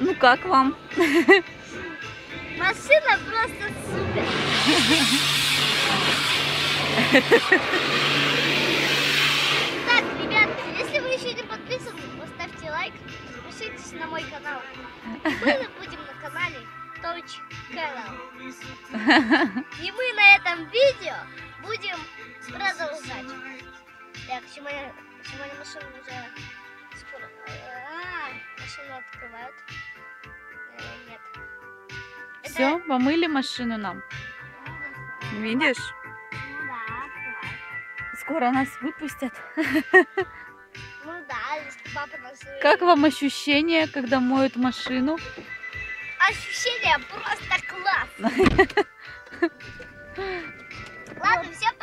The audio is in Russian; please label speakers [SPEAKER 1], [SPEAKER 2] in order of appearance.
[SPEAKER 1] Ну как вам?
[SPEAKER 2] Машина просто супер. Так, ребята, если вы еще не подписаны, поставьте лайк, подпишитесь на мой канал. Мы будем на канале Canal. И мы на этом видео будем продолжать. Так, сегодня, сегодня машину уже скоро... Открывают. Э, Нет. Это-
[SPEAKER 1] Все, помыли машину нам. Видишь?
[SPEAKER 2] Ну да.
[SPEAKER 1] Скоро нас выпустят.
[SPEAKER 2] Ну да, нас...
[SPEAKER 1] Как вам ощущение, когда моют машину?
[SPEAKER 2] Ощущение просто класс. Ладно, всем.